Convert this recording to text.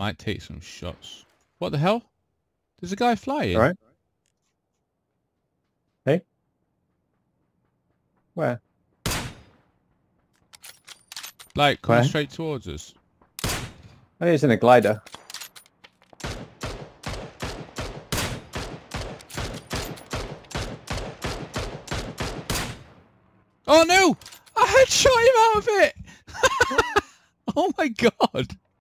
Might take some shots. What the hell? There's a guy flying. All right. Hey. Where? Like coming straight towards us. Oh, he's in a glider. Oh no! I headshot him out of it! oh my god!